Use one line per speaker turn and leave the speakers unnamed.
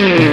Mm-hmm.